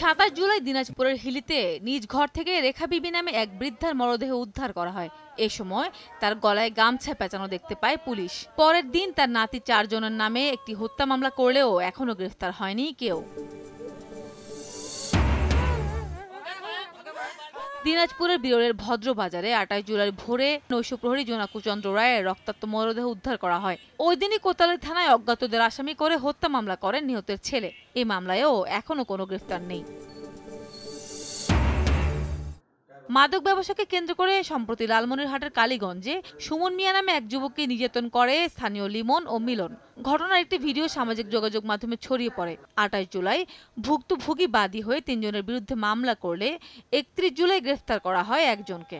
সাতাশ জুলাই দিনাজপুরের হিলিতে নিজ ঘর থেকে রেখা বিবি নামে এক বৃদ্ধার মরদেহ উদ্ধার করা হয়। এ সময় তার গলায় গামছা পেঁচানো দেখতে পায় পুলিশ। পরের দিন তার নাতি চারজনের নামে একটি হত্যা মামলা করলেও এখনও গ্রেফতার হয়নি কেউ। দিনাজপুরের বিরলের ভদ্র বাজারে আটাই জুলাই ভোরে নৈশ প্রহরী জোনাকুচন্দ্র রায়ের রক্তাক্ত মরদেহ উদ্ধার করা হয়। ওই দিনই কোতালের থানায় অজ্ঞাতদের আসামি করে হত্যা মামলা করেন নিহতের ছেলে। এই মামলায়ও এখনও কোনো গ্রেফতার নেই। মাদক ব্যবসাকে কেন্দ্র করে সম্প্রতি লালমনিরহাটের কালীগঞ্জে সুমন মিয়া নামে এক যুবককে নির্যাতন করে স্থানীয় লিমন ও মিলন। ঘটনার একটি ভিডিও সামাজিক যোগাযোগ মাধ্যমে ছড়িয়ে পড়ে। আঠাশ জুলাই ভুক্তভোগী বাদী হয়ে তিনজনের বিরুদ্ধে মামলা করলে একত্রিশ জুলাই গ্রেফতার করা হয় একজনকে।